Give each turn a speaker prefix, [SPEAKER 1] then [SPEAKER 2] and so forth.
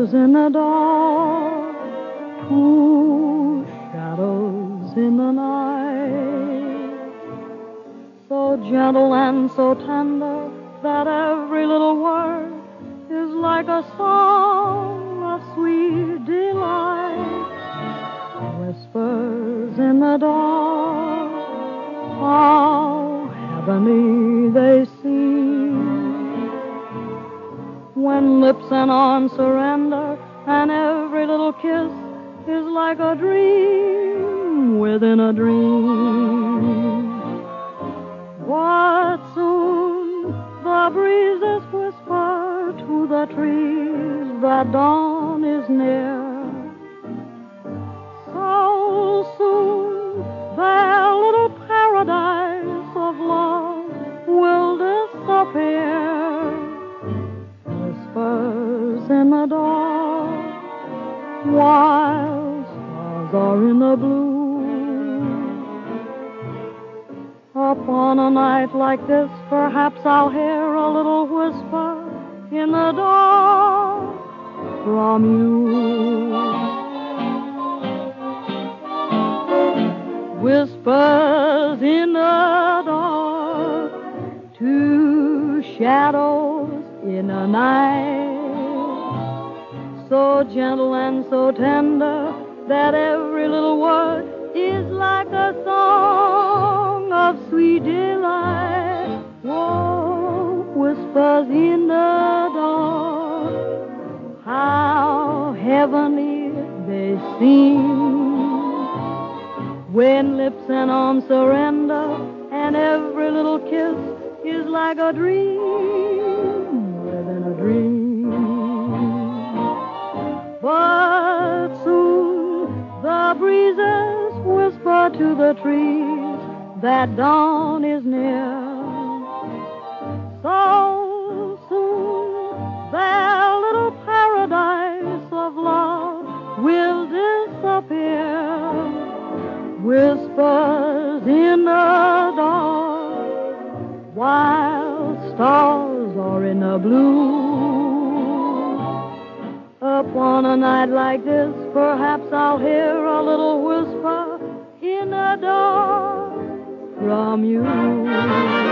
[SPEAKER 1] shadows in the dark, two shadows in the night. So gentle and so tender that every little word is like a song of sweet delight. Whispers in the dark, how heavenly they seem. When lips and arms surrender, and every little kiss is like a dream within a dream. What soon the breezes whisper to the trees that dawn is near. In the dark, while stars are in the blue. Upon a night like this, perhaps I'll hear a little whisper in the dark from you. Whispers in the dark, two shadows in the night, so gentle and so tender that every little word is like a song of sweet delight. Whoa, whispers in the dark, how heavenly they seem. When lips and arms surrender, and every little kiss is like a dream within a dream. But soon the breezes whisper to the trees that dawn is near. So soon their little paradise of love will disappear. Whispers in the dark, while stars are in the blue. Upon a night like this, perhaps I'll hear a little whisper in the dark from you.